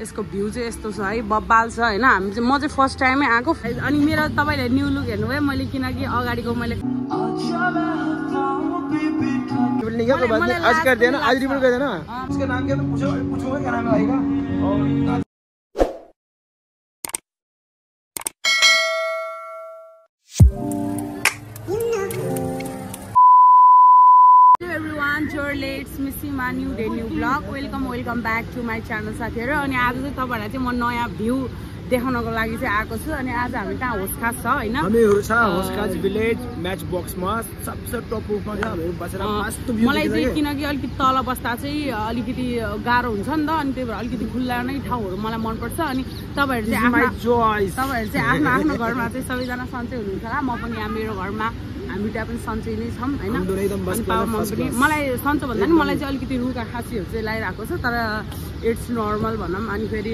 यसको भ्यू चाहिँ यस्तो छ है बब्बाल छ होइन। हामी चाहिँ म चाहिँ फर्स्ट टाइमै आएको। अनि मेरो तपाईँले न्यु लुक हेर्नुभयो मैले किनकि अगाडिको मैले उसका नाम क्या है? पूछो पूछो क्या नाम है your late Missy Manu day new vlog. Welcome, welcome back to my channel साथीहरू। अनि आज चाहिँ तपाईँहरूलाई चाहिँ म नयाँ भ्यू देखाउनको लागि चाहिँ आएको छु। अनि आज हामी कहाँ होस खास छ होइन? मलाई चाहिँ किनकि अलिकति तल बस्दा चाहिँ अलिकति गाह्रो हुन्छ नि त। अनि त्यही भएर अलिकति खुल्ला नै ठाउँहरू मलाई मनपर्छ। अनि तपाईँहरू चाहिँ माई तपाईँहरू चाहिँ आफ्नो आफ्नो घरमा चाहिँ सबैजना सन्चै हुनुहुन्छ होला। म पनि यहाँ मेरो घरमा हामी त्यहाँ पनि सन्चै नै छौँ होइन? अनि मम्मी पनि। मलाई सन्चो भन्दा नि मलाई चाहिँ अलिकति रुगा खाँसीहरू चाहिँ लगाइरहेको छ तर इट्स नर्मल भनौँ। अनि फेरि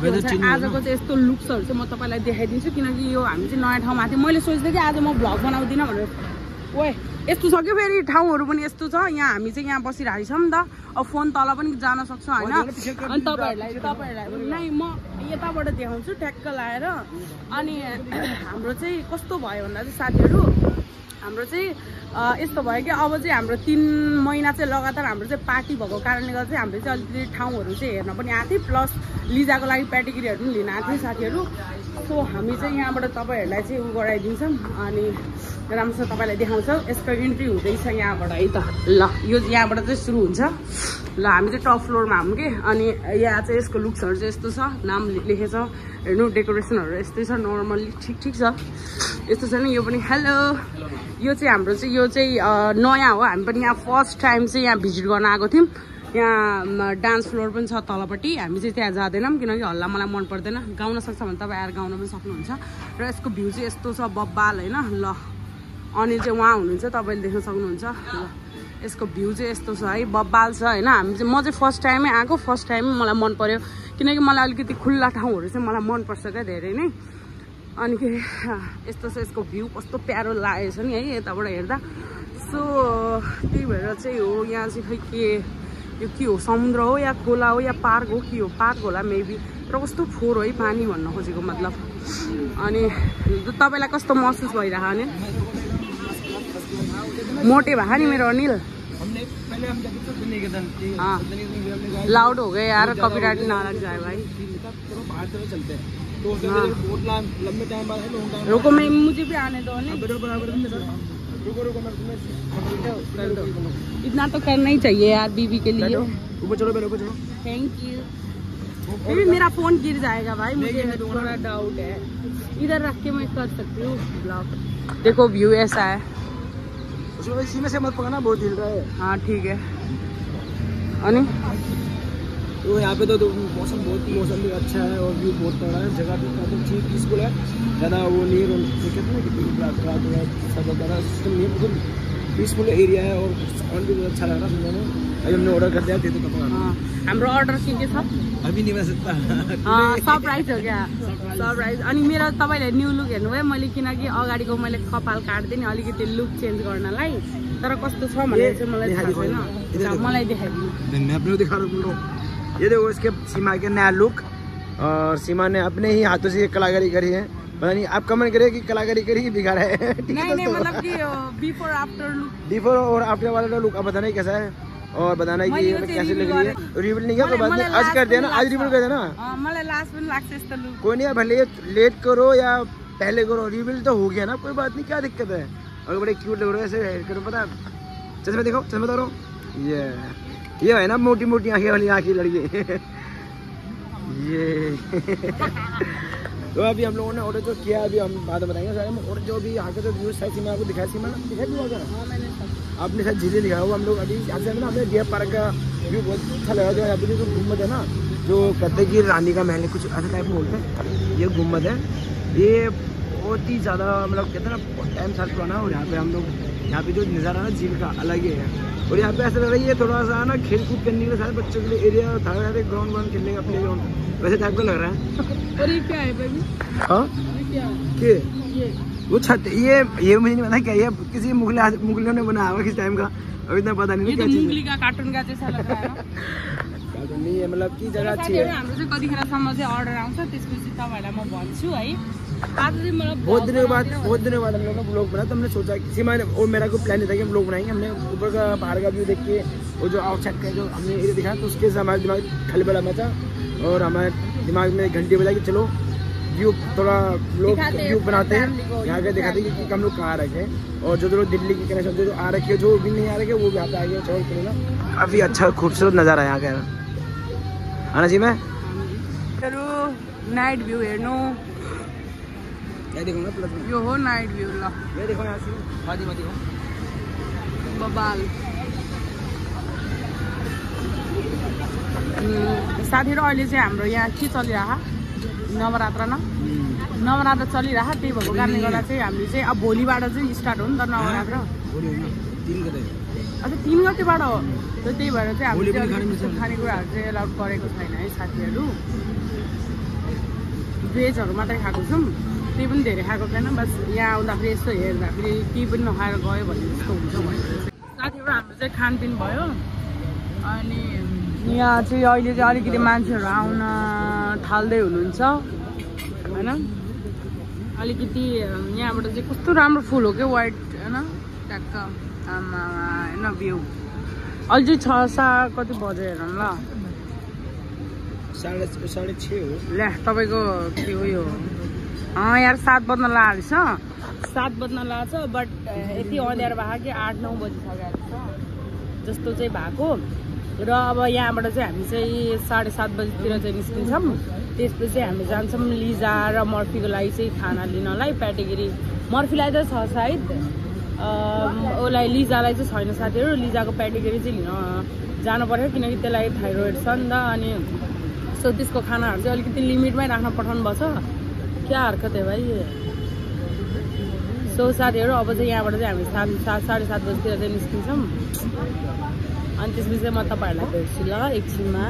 आजको चाहिँ यस्तो लुक्सहरू चाहिँ म तपाईँलाई देखाइदिन्छु किनकि यो हामी चाहिँ नयाँ ठाउँमा थियौँ। मैले सोच्दै कि आज म भ्लग बनाउँदिनँ भनेर। ओए यस्तो छ कि फेरि? ठाउँहरू पनि यस्तो छ। यहाँ हामी चाहिँ यहाँ बसिरहेको छौँ नि त। अब फोन तल पनि जान सक्छौँ होइन? अनि तपाईँहरूलाई तपाईँहरूलाई नै म यताबाट देखाउँछु ट्याक्क लाएर। अनि हाम्रो चाहिँ कस्तो भयो भन्दा चाहिँ साथीहरू हाम्रो चाहिँ यस्तो भयो कि अब चाहिँ हाम्रो तिन महिना चाहिँ लगातार हाम्रो चाहिँ पार्टी भएको कारणले गर्दा चाहिँ हामीले चाहिँ अलिकति ठाउँहरू चाहिँ हेर्न पनि आएको थियो। प्लस लिजाको लागि प्याटिगिरीहरू पनि लिन आएको थियो साथीहरू। सो हामी चाहिँ यहाँबाट तपाईँहरूलाई चाहिँ उ गराइदिन्छौँ अनि राम्रोसँग तपाईँलाई देखाउँछौँ। यसको इन्ट्री हुँदैछ यहाँबाट है त। ल यो यहाँबाट चाहिँ सुरु हुन्छ। ल हामी चाहिँ टप फ्लोरमा हामौँ कि। अनि यहाँ चाहिँ यसको लुक्सहरू चाहिँ यस्तो छ। नाम ले- लेखेछ। हेर्नु डेकोरेसनहरू यस्तै छ। नर्मल्ली ठिक ठिक छ। यस्तो छ नि यो पनि हेलो। यो चाहिँ हाम्रो चाहिँ यो चाहिँ नयाँ हो। हामी पनि यहाँ फर्स्ट टाइम चाहिँ यहाँ भिजिट गर्न आएको थियौँ। यहाँ डान्स फ्लोर पनि छ तलपट्टि। हामी चाहिँ त्यहाँ जाँदैनौँ किनकि हल्ला मलाई मन पर्दैन। गाउन सक्छ भने तपाईँ आएर गाउन पनि सक्नुहुन्छ। र यसको भ्यू चाहिँ यस्तो छ बब्बाल होइन। ल अनिल चाहिँ उहाँ हुनुहुन्छ तपाईँले देख्न सक्नुहुन्छ। ल यसको भ्यू चाहिँ यस्तो छ है बब्बाल छ होइन। हामी चाहिँ म चाहिँ फर्स्ट टाइमै आएको फर्स्ट टाइमै मलाई मन पर्यो। किनकि मलाई अलिकति खुल्ला ठाउँहरू चाहिँ मलाई मनपर्छ क्या धेरै नै। अनि के यस्तो छ यसको भ्यू कस्तो प्यारो लागेको छ नि है यताबाट हेर्दा। सो त्यही भएर चाहिँ हो यहाँ चाहिँ खै के यो के हो समुद्र हो या खोला हो या पार्क हो के हो? पार्क होला मेबी र कस्तो फोहोर हो पानी भन्न खोजेको मतलब। अनि तपाईँलाई कस्तो महसुस भइरहेको नि मोटे भएको नि मेरो अनिल। लाउड हो। गए यार कॉपीराइट ना लग जाए तो हाँ। लंबे टाइम बाद है लॉन्ग टाइम रुको मैं मुझे भी आने दो अनिल सर रुको रुको मैं तुम्हें इतना तो करना ही चाहिए यार बीवी के लिए। ऊपर चलो बैठो ऊपर चलो। थैंक यू फिर मेरा फ़ोन गिर जाएगा भाई मुझे थोड़ा डाउट है। इधर रख के मैं कर सकती हूँ। ब्लॉग देखो व्यू ऐसा है। इसी में से मत पकड़ना बहुत हिल रहा है। हाँ ठीक है। अनि तो यहाँ पे तो, तो मौसम बहुत मौसम भी अच्छा है और व्यू बहुत तगड़ा है। जगह भी काफी ठीक पीसफुल है। ज़्यादा वो नहीं है कहते हैं ना कि भीड़ भड़का जो है सब ज़्यादा सिस्टम नहीं है बिल्कुल पीसफुल एरिया है और साउंड भी बहुत अच्छा लग रहा है सुनने में। अभी हमने ऑर्डर कर दिया थे तो कब हाँ, हाम्रो अर्डर के के छ अभी नहीं बना सकता। सरप्राइज हो क्या सरप्राइज अनि मेरो तपाईँले न्यु लुक हेर्नुभयो मैले किनकि अगाडिको मैले कपाल काट्दिएँ नि अलिकति लुक चेन्ज गर्नलाई। तर कस्तो छ भनेर चाहिँ मलाई थाहा छैन। मलाई देखाइदिनु। मैं रहा हूँ ये देखो इसके सीमा के नया लुक और सीमा ने अपने ही हाथों से ये कलाकारी करी है। पता नहीं आप कमेंट करिए कि कलाकारी करी कि बिगाड़ा है? ठीक नहीं नहीं मतलब कि बिफोर आफ्टर लुक बिफोर और आफ्टर वाला लुक आप बताना कैसा है। और बताना कि मतलब कैसे लग रही है। रिवील नहीं किया कोई बात नहीं। आज कर देना आज। रिवील कर देना मलाई लास्ट पनि लाग्छ यस्तो लुक कोई नहीं भले लेट करो या पहले करो रिवील तो हो गया ना कोई बात नहीं क्या दिक्कत है? अगर बड़े क्यूट लग रहे हो ऐसे हेड करो पता चश्मे देखो चश्मे उतारो। ये ये है ना मोटी मोटी आँखें वाली आँखें लड़की। ये। तो अभी हम लोगों ने ऑर्डर जो किया अभी हम बाद में बताएँगे सारे में। और जो भी यहाँ के जो व्यूज़ है सीमा आपको दिखाया सीमा दिखा दिया क्या हाँ आपने शायद झीलें दिखाया हुआ हम लोग अभी यहाँ से ना हमें डियर पार्क का व्यू बहुत अच्छा लगा जो यहाँ पे जो गुंबद है ना जो कहते हैं कि रानी का महल कुछ ऐसे टाइप में बोलते हैं। ये गुंबद है। ये बहुत ही ज़्यादा मतलब कहते हैं ना टाइम साल पुराना और यहाँ पे हम लोग यहाँ पे जो नज़ारा है ना झील का अलग ही है। और यहाँ पे ऐसा लग रहा है थोड़ा सा ना खेल कूद करने के लिए सारे बच्चों के लिए एरिया था यहाँ पे ग्राउंड व्राउंड खेलने का प्ले ग्राउंड वैसे टाइप का लग रहा है। और ये क्या है हाँ? ये क्या के ये? वो छत ये ये मुझे नहीं पता क्या ये किसी मुगल मुगलों ने बनाया हुआ किस टाइम का। अभी इतना पता नहीं क्या तो चीज़ का कार्टून का जैसा लग रहा है मतलब की जगह अच्छी है। हाम्रो चाहिँ है बहुत दिनों के बाद बहुत दिनों के बाद हम लोग ना ब्लॉग बना तो हमने सोचा कि सीमा ने और मेरा कोई प्लान नहीं था कि हम ब्लॉग बनाएँगे हमने ऊपर का पहाड़ का व्यू देख के वो जो आउटसाइड का जो हमने एरिया दिखा तो उसके से हमारा दिमाग खलबला मचा और हमारे दिमाग में घंटी बजा कि चलो व्यू थोड़ा लोग व्यू बनाते हैं। यहाँ के दिखाते हैं कि हम लोग कहाँ रखे और जो जो लोग दिल्ली की कनेक्शन जो जो आ रखे जो भी नहीं आ रखे वो भी यहाँ पे आ गए चौक पे ना। काफ़ी अच्छा खूबसूरत नज़ारा है यहाँ का। आना जी मैं? हरू नाइट भ्यू क्या देखूंगा प्लस यो हो नाइट भ्यू ल। यहाँ फातिमा देखो बबाल। साथीहरू अहिले चाहिँ हाम्रो यहाँ के चलिरह? नवरात्र न? नवरात्र चलिरह त्यही भएको कारणले गर्दा चाहिँ हामी चाहिँ अब भोलिबाट चाहिँ स्टार्ट हो नि त नवरात्र। ना तीन गतिबाट हो? त त्यही भएर चाहिँ हामीले। चाहिँ खानेकुराहरू चाहिँ एलाउड गरेको छैन है साथीहरू। भेजहरू मात्रै खाएको छौँ। त्यही पनि धेरै खाएको छैन बस यहाँ आउँदाखेरि यस्तो हेर्दाखेरि केही पनि नखाएर गयो भने जस्तो हुन्छ भनेर। साथीहरू हाम्रो चाहिँ खानपिन भयो। अनि यहाँ चाहिँ अहिले चाहिँ अलिकति मान्छेहरू आउन थाल्दै हुनुहुन्छ होइन? अलिकति यहाँबाट चाहिँ कस्तो राम्रो फुल हो क्या वाइट होइन? ट्याक्क आमा होइन भ्यू अहिले चाहिँ छ सा कति बज्यो हेरौँ ल। साढे साढे छ हो। ल्या तपाईँको के उयो अँ यार सात बज्न लागेको छ सात बज्न लागेको छ बट यति अँध्यारो भएको कि आठ नौ बजिसकेको छ। जस्तो चाहिँ भएको। र अब यहाँबाट चाहिँ हामी चाहिँ साढे सात बजीतिर चाहिँ निस्किन्छौँ। त्यसपछि हामी जान्छौँ लिजा र मर्फीको लागि चाहिँ खाना लिनलाई। प्याटेगिरी मर्फीलाई त छ सायद। उसलाई लिजालाई चाहिँ छैन साथीहरू। लिजाको प्याटेगिरी चाहिँ लिन जानु पर्यो किनकि त्यसलाई थाइरोइड छ नि त। अनि सो त्यसको खानाहरू चाहिँ अलिकति लिमिटमै राख्न पठाउनु भएको छ क्या हरकत है भाइ सो साथीहरू अब चाहिँ यहाँबाट चाहिँ हामी सात सात साढे सात बजीतिर चाहिँ निस्किन्छौँ। अनि त्यसपछि चाहिँ म तपाईँहरूलाई भेट्छु ल एकछिनमा।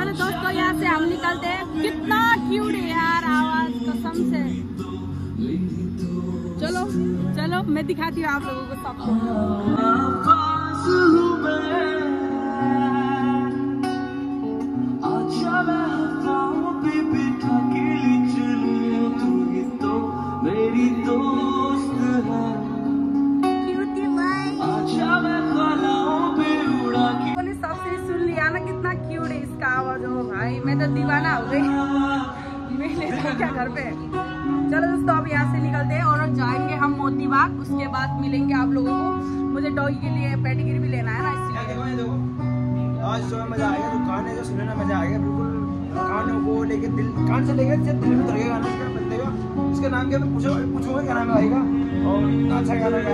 अरे दोस्तों यहाँ से हम निकलते हैं। कितना क्यूट है यार आवाज कसम से। चलो चलो मैं दिखाती हूँ आप लोगों को सबको। हो भाई मैं तो दीवाना हो गई। मेरे तो क्या घर पे? चलो दोस्तों अब यहाँ से निकलते हैं और जाएँगे हम मोती बाग उसके बाद मिलेंगे आप लोगों को। मुझे डॉगी के लिए पेडिगिरी भी लेना है ना इसलिए आज सुबह मज़ा आएगा तो गाने जो सुनने में मज़ा आएगा बिल्कुल कानों को लेके दिल कान से लेकर जब दिल में उतर गया गाना इसका बंदे का। उसका नाम क्या मैं पूछो पूछूँगा क्या नाम आएगा का? और इतना अच्छा गाना गा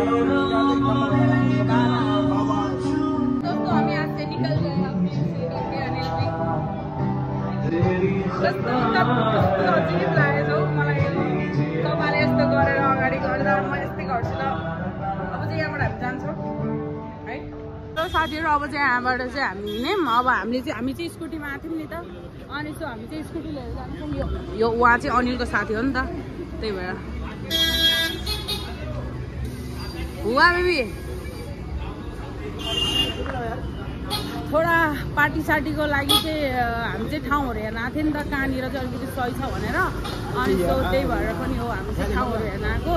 कस्तो कस्तो अजिब लागेको हौ मलाई तपाईँले यस्तो गरेर अगाडि गर्दा म यस्तै गर्छु ल अब चाहिँ यहाँबाट हामी जान्छौँ है र साथीहरू अब चाहिँ यहाँबाट चाहिँ हामी हिँड्यौँ अब हामीले चाहिँ हामी चाहिँ स्कुटीमा आएको थियौँ नि त अनि सो हामी चाहिँ स्कुटी लिएर जान्छौँ यो यो उहाँ चाहिँ अनिलको साथी हो नि त त्यही भएर हुवा बेबी थोडा पार्टी सार्टीको लागि चाहिँ हामी चाहिँ ठाउँहरू हेर्न आएको थियो नि त कहाँनिर चाहिँ अलिकति सही छ भनेर। अनि सो त्यही भएर पनि हो हामी चाहिँ ठाउँहरू हेर्न आएको।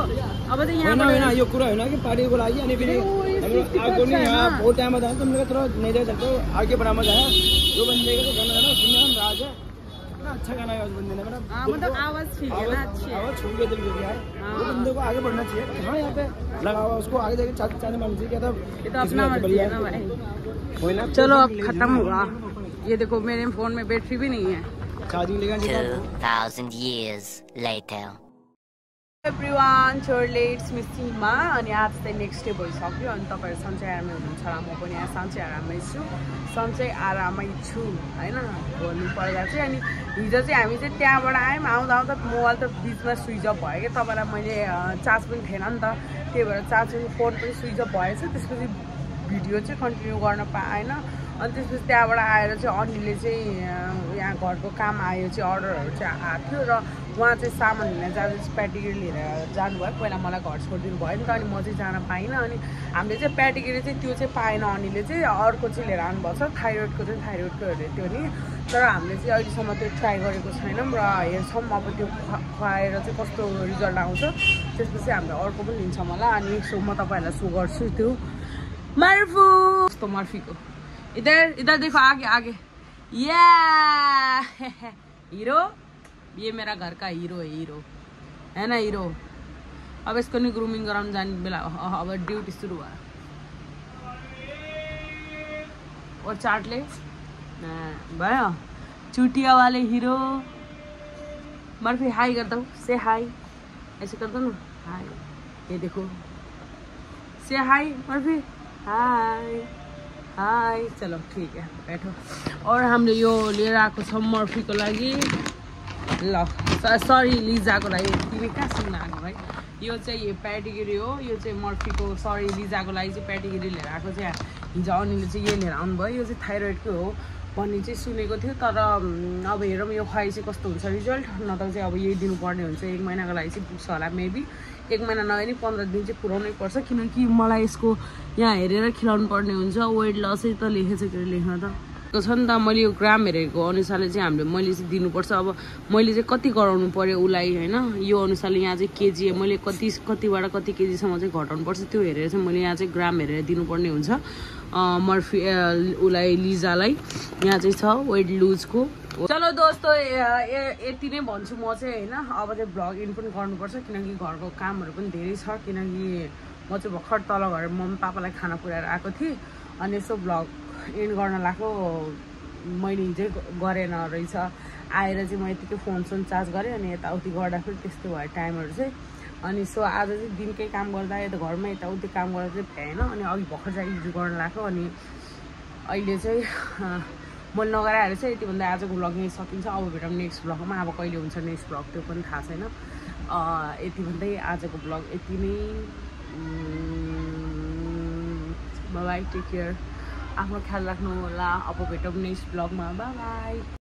अब चाहिँ होइन होइन यो कुरा होइन कि पार्टीको लागि अनि फेरि यो हाम्रो 60% आएको नि है यहाँ ना? बहुत टाइम बताया तो हमने कहा थोड़ा नहीं जा सकते आगे बढ़ा मजा आया जो बंदे का है ना है इतना अच्छा गाना है उस बंदे ने मतलब हाँ, मतलब आवाज़ ठीक है ना अच्छी आवाज़ छू के दिल गया यार हाँ। वो बंदे को आगे बढ़ना चाहिए। हाँ यहाँ पे लगा हुआ उसको आगे जाके चाहिए क्या था ये तो अपना मर्ज़ी है ना भाई। ना चलो अब खत्म हुआ ये देखो मेरे फ़ोन में बैटरी भी नहीं है। चार्जिंग लेगा जी 2,000 years later. एभ्रिवान छोरले इट्स मिस सिमा अनि आज चाहिँ नेक्स्ट डे भइसक्यो अनि तपाईँहरू सन्चै आरामै हुनुहुन्छ र म पनि यहाँ सन्चै आरामै छु। सन्चै आरामै छु होइन? भन्नु पर्दा चाहिँ अनि हिजो चाहिँ हामी चाहिँ त्यहाँबाट आयौँ आउँदा आउँदा मोबाइल त बिचमा स्विच अफ भयो क्या तपाईँलाई मैले चार्ज पनि थिएन नि त। त्यही भएर चार्ज पनि फोन पनि स्विच अफ भएछ त्यसपछि भिडियो चाहिँ कन्टिन्यू गर्न पाएन। अनि त्यसपछि त्यहाँबाट आएर चाहिँ अनिले चाहिँ यहाँ घरको काम आयो चाहिँ अर्डरहरू चाहिँ आएको थियो र उहाँ चाहिँ सामान लिन जाँदा प्याटिगिरी लिएर जानुभयो। पहिला मलाई घर छोडिदिनु भयो नि त अनि म चाहिँ जान पाइनँ अनि हामीले चाहिँ प्याटिगिरी चाहिँ त्यो चाहिँ पाएन अनिले चाहिँ अर्को चाहिँ लिएर आउनुभएको छ। थाइरोइडको चाहिँ थाइरोइडको अरे त्यो नि। तर हामीले चाहिँ अहिलेसम्म त्यो ट्राई गरेको छैनौँ र हेर्छौँ अब त्यो खुवा- खुवाएर चाहिँ कस्तो रिजल्ट आउँछ त्यसपछि हामीले अर्को पनि लिन्छौँ होला। अनि सो म तपाईँहरूलाई सो गर्छु त्यो। मर्फू! कस्तो मर्फीको। इधर इधर देखो आगे आगे। या हीरो? ये मेरा घर का हीरो है हीरो। है ना हीरो? अब इसको नहीं ग्रूमिंग गराउनु जाने अह, अब ड्युटी सुरु भयो और चाटले अँ, भयो चुटिया वाले हीरो। मर्फी हाई करता हूँ। से हाई ऐसे करता ना? हाई ये देखो। से हाई मर्फी। हाई हाई चलो ठीक है बैठो। और हामीले यो लिएर आएको छौँ मर्फीको लागि ल सरी लिजाको लागि तिमी कहाँ सुन्न आएको भाइ? यो चाहिँ प्याटिगिरी हो यो चाहिँ मर्फीको सरी लिजाको लागि चाहिँ प्याटिगिरी लिएर आएको चाहिँ हिजो अनिले चाहिँ यो लिएर आउनुभयो यो चाहिँ थाइरोइडको हो भन्ने चाहिँ सुनेको थियो तर अब हेरौँ यो खुवाइ चाहिँ कस्तो हुन्छ रिजल्ट नत्र चाहिँ अब यही दिनुपर्ने हुन्छ एक महिनाको लागि चाहिँ पुग्छ होला मेबी एक महिना नभए नि पन्ध्र दिन चाहिँ पुऱ्याउनै पर्छ किनकि मलाई यसको यहाँ हेरेर खिलाउनु पर्ने हुन्छ वेट लसै त लेखेछ अरे लेख्न त। छ नि त मैले यो ग्राम हेरेको अनुसारले चाहिँ हामीले मैले चाहिँ दिनुपर्छ। अब मैले चाहिँ कति गराउनु पर्यो उसलाई होइन? यो अनुसारले यहाँ चाहिँ केजी मैले कति कतिबाट कति केजीसम्म चाहिँ घटाउनु पर्छ त्यो हेरेर चाहिँ मैले यहाँ चाहिँ ग्राम हेरेर दिनुपर्ने हुन्छ। मर्फी उसलाई लिजालाई। यहाँ चाहिँ छ वेट लुजको। चलो दोस्तो यति नै भन्छु म चाहिँ होइन? अब चाहिँ भ्लग इन पनि गर्नुपर्छ किनकि घरको कामहरू पनि धेरै छ किनकि म चाहिँ भर्खर तल घर मम्मी पापालाई खाना पुऱ्याएर आएको थिएँ। अनि यसो भ्लग एन्ड गर्न लाग्यो मैले हिजै गरेन रहेछ। आएर चाहिँ म यतिकै फोन सोन चार्ज गरेँ अनि यताउति गर्दाखेरि त्यस्तो भयो टाइमहरू चाहिँ अनि सो आज चाहिँ दिनकै काम गर्दा यता घरमा यताउति काम गर्दा चाहिँ भ्याएन अनि अघि भर्खर चाहिँ गर्न लाग्यो अनि अहिले चाहिँ मैले नगराएर चाहिँ यति भन्दा आजको भ्लग यहीँ सकिन्छ। अब भेटौँ नेक्स्ट भ्लगमा अब कहिले हुन्छ नेक्स्ट भ्लग त्यो पनि थाहा छैन। यति भन्दै आजको भ्लग यति नै। बाई टेक केयर आफ्नो ख्याल राख्नु होला अब भेटौँ नेक्स्ट भ्लगमा बाई